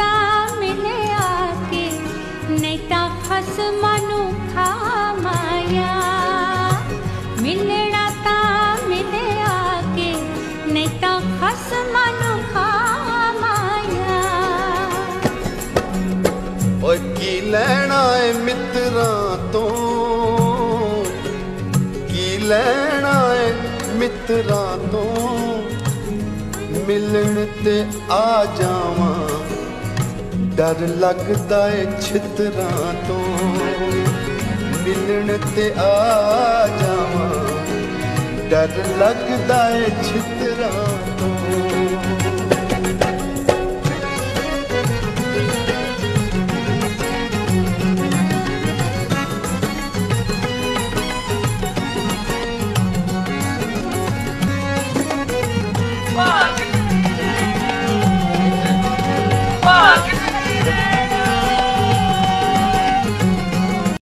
नैता मिले आके, नैता खस मनु खा माया। मिलना ता मिले आके, नैता खस मनु खा माया। की लेना है मित्रा तो की लेना है मित्रा तो मिलन ते आ जावां। ਡਰ ਲੱਗਦਾ ਏ ਛਿਤਰਾਂ ਤੋਂ। ਮਿਲਣ ਤੇ ਆ ਜਾਵਾਂ। ਡਰ ਲੱਗਦਾ ਏ ਛਿਤਰਾਂ ਤੋਂ।